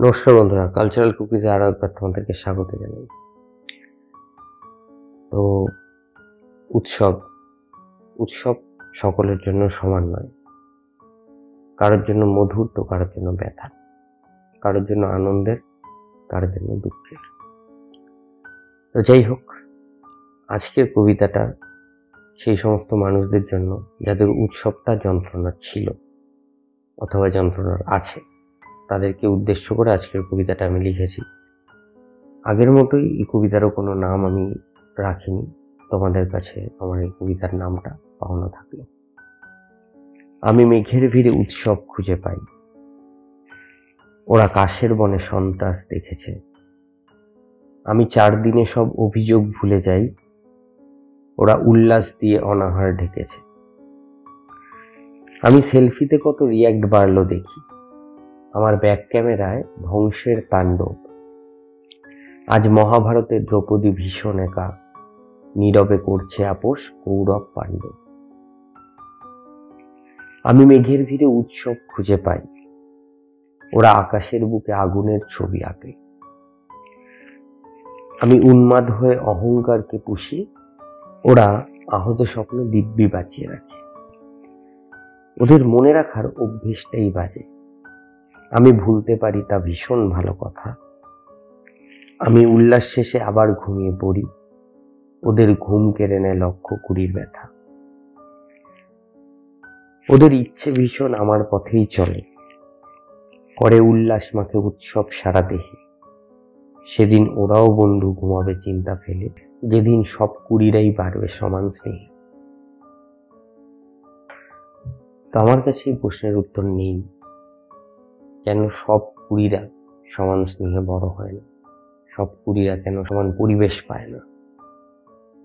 নমস্কার বন্ধুরা কালচারাল কুকিজে আরও একবার তোমাদেরকে স্বাগত জানাই। তো, উৎসব উৎসব সকলের জন্য সমান নয়। কারোর জন্য মধুর তো কারোর জন্য ব্যথা। কারোর জন্য আনন্দের, কারোর জন্য দুঃখের। তো যাই হোক, আজকের কবিতাটা সেই সমস্ত মানুষদের জন্য যাদের উৎসবটা যন্ত্রণার ছিল অথবা যন্ত্রণার আছে তাদেরকে উদ্দেশ্য করে আজকের কবিতাটা আমি লিখেছি। আগের মতোই এই কবিতারও কোনো নাম আমি রাখিনি। তোমাদের কাছে আমার এই কবিতার নামটা পাওনা থাকল। আমি মেঘের ভিড়ে উৎসব খুঁজে পাই। ওরা কাশের বনে সন্ত্রাস দেখেছে। আমি চার দিনে সব অভিযোগ ভুলে যাই। ওরা উল্লাস দিয়ে অনাহার ঢেকেছে। আমি সেলফিতে কত রিয়াক্ট বাড়লো দেখি। আমার ব্যাক ক্যামেরায় ধ্বংসের তাণ্ডব। আজ মহাভারতে দ্রৌপদী ভীষণ একা। নীরবে করছে আপোষ কৌরব পাণ্ডব। আমি মেঘের ভিড়ে উৎসব খুঁজে পাই। ওরা আকাশের বুকে আগুনের ছবি আঁকে। আমি উন্মাদ হয়ে অহংকারকে পুষি, ওরা আহত স্বপ্ন দিব্যি বাঁচিয়ে রাখে। ওদের মনে রাখার অভ্যেসটাই বাজে। আমি ভুলতে পারি তা ভীষণ ভালো কথা। আমি উল্লাস শেষে আবার ঘুমিয়ে পড়ি। ওদের ঘুম কেড়ে নেয় লক্ষ কুড়ির ব্যথা। ওদের ইচ্ছে ভীষণ আমার পথেই চলে। করে উল্লাস মাকে উৎসব সারা দেহে। সেদিন ওরাও বন্ধু ঘুমাবে চিন্তা ফেলে। যেদিন সব কুড়িরাই বাড়বে সমান স্নেহে। তো আমার কাছে এই প্রশ্নের উত্তর নেই। কেন সব কুড়িরা সমান স্নেহে বড় হয় না? সব কুড়িরা কেন সমান পরিবেশ পায় না?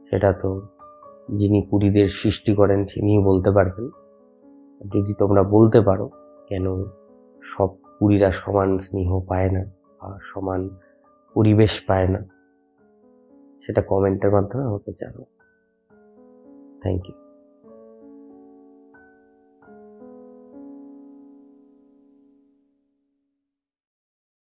সেটা তো যিনি কুড়িদের সৃষ্টি করেন তিনিই বলতে পারবেন। যদি তোমরা বলতে পারো কেন সব কুড়িরা সমান স্নেহ পায় না বা সমান পরিবেশ পায় না, সেটা কমেন্টের মাধ্যমে আমাকে জানো থ্যাংক ইউ